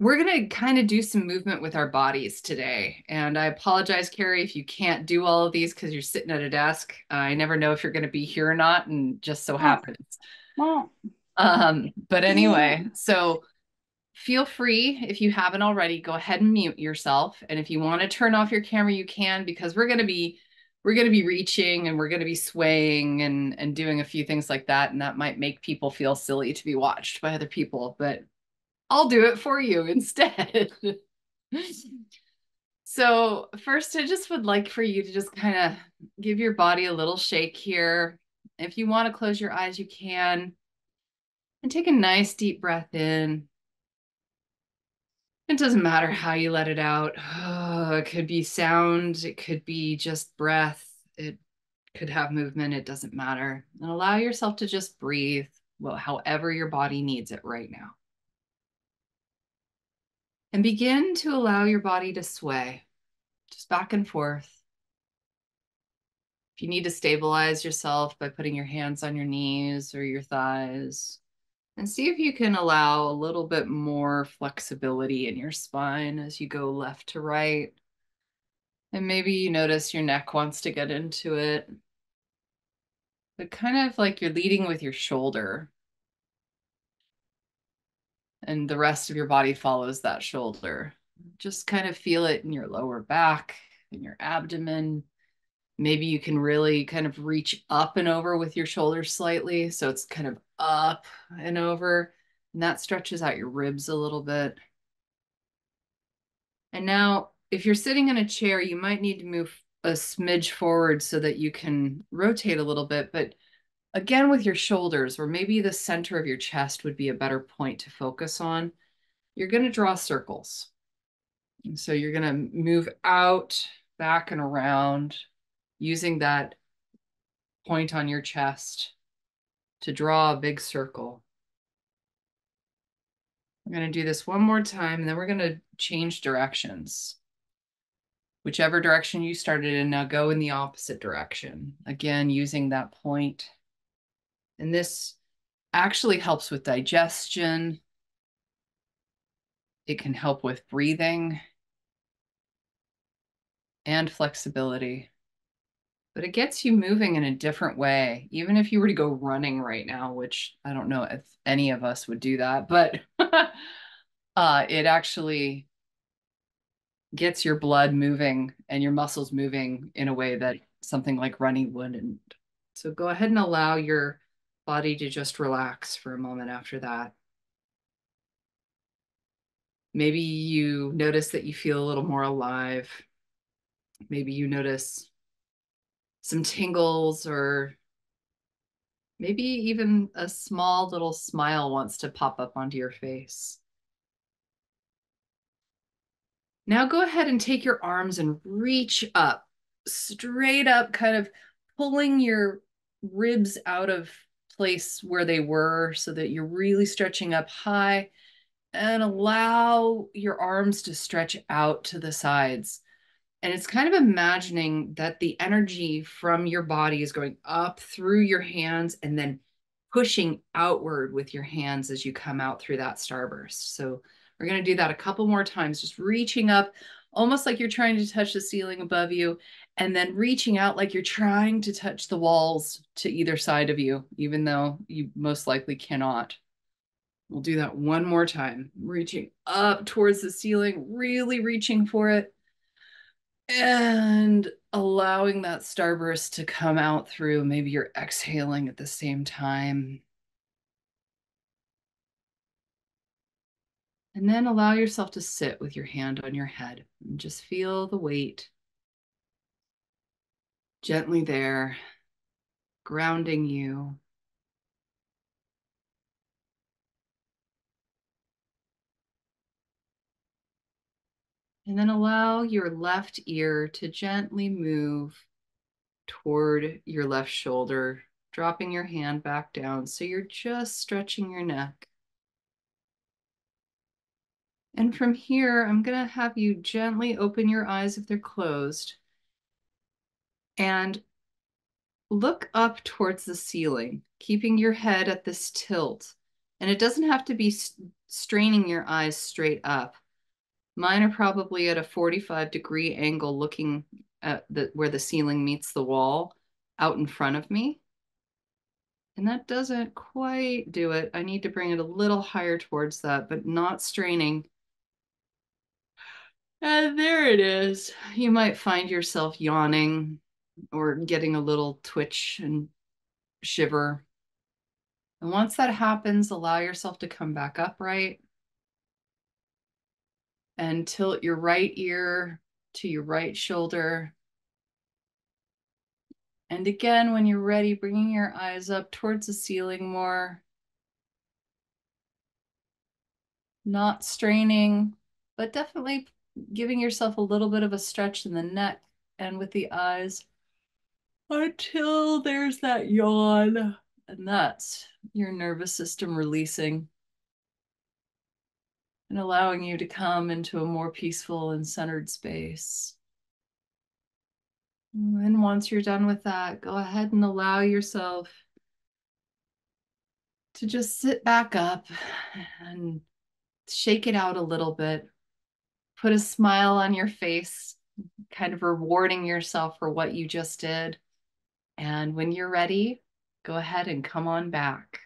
we're going to kind of do some movement with our bodies today. And I apologize, Carrie, if you can't do all of these because you're sitting at a desk. I never know if you're going to be here or not, and just so happens. Um, but anyway, so feel free if you haven't already, go ahead and mute yourself. And if you want to turn off your camera, you can because we're going to be we're going to be reaching and we're going to be swaying and and doing a few things like that and that might make people feel silly to be watched by other people but I'll do it for you instead. so, first, I just would like for you to just kind of give your body a little shake here. If you want to close your eyes, you can. And take a nice deep breath in. It doesn't matter how you let it out. Oh, it could be sound, it could be just breath, it could have movement, it doesn't matter. And allow yourself to just breathe well, however your body needs it right now. And begin to allow your body to sway just back and forth. If you need to stabilize yourself by putting your hands on your knees or your thighs, and see if you can allow a little bit more flexibility in your spine as you go left to right. And maybe you notice your neck wants to get into it, but kind of like you're leading with your shoulder and the rest of your body follows that shoulder. Just kind of feel it in your lower back, in your abdomen. Maybe you can really kind of reach up and over with your shoulders slightly. So it's kind of up and over, and that stretches out your ribs a little bit. And now, if you're sitting in a chair, you might need to move a smidge forward so that you can rotate a little bit. But again with your shoulders, or maybe the center of your chest would be a better point to focus on, you're going to draw circles. And so you're going to move out, back, and around using that point on your chest to draw a big circle. We're going to do this one more time, and then we're going to change directions. Whichever direction you started in, now go in the opposite direction. Again, using that point and this actually helps with digestion. It can help with breathing and flexibility. But it gets you moving in a different way. Even if you were to go running right now, which I don't know if any of us would do that, but uh, it actually gets your blood moving and your muscles moving in a way that something like running wouldn't. So go ahead and allow your body to just relax for a moment after that. Maybe you notice that you feel a little more alive. Maybe you notice some tingles or maybe even a small little smile wants to pop up onto your face. Now go ahead and take your arms and reach up, straight up, kind of pulling your ribs out of place where they were so that you're really stretching up high and allow your arms to stretch out to the sides. And it's kind of imagining that the energy from your body is going up through your hands and then pushing outward with your hands as you come out through that starburst. So we're going to do that a couple more times, just reaching up almost like you're trying to touch the ceiling above you and then reaching out like you're trying to touch the walls to either side of you, even though you most likely cannot. We'll do that one more time, reaching up towards the ceiling, really reaching for it, and allowing that starburst to come out through. Maybe you're exhaling at the same time. And then allow yourself to sit with your hand on your head and just feel the weight gently there, grounding you. And then allow your left ear to gently move toward your left shoulder, dropping your hand back down. So you're just stretching your neck. And from here, I'm going to have you gently open your eyes if they're closed and look up towards the ceiling, keeping your head at this tilt. And it doesn't have to be straining your eyes straight up. Mine are probably at a 45 degree angle looking at the where the ceiling meets the wall out in front of me. And that doesn't quite do it. I need to bring it a little higher towards that, but not straining. And there it is. You might find yourself yawning or getting a little twitch and shiver. And once that happens, allow yourself to come back upright and tilt your right ear to your right shoulder. And again, when you're ready, bringing your eyes up towards the ceiling more. Not straining, but definitely giving yourself a little bit of a stretch in the neck and with the eyes until there's that yawn. And that's your nervous system releasing and allowing you to come into a more peaceful and centered space. And once you're done with that, go ahead and allow yourself to just sit back up and shake it out a little bit. Put a smile on your face, kind of rewarding yourself for what you just did. And when you're ready, go ahead and come on back.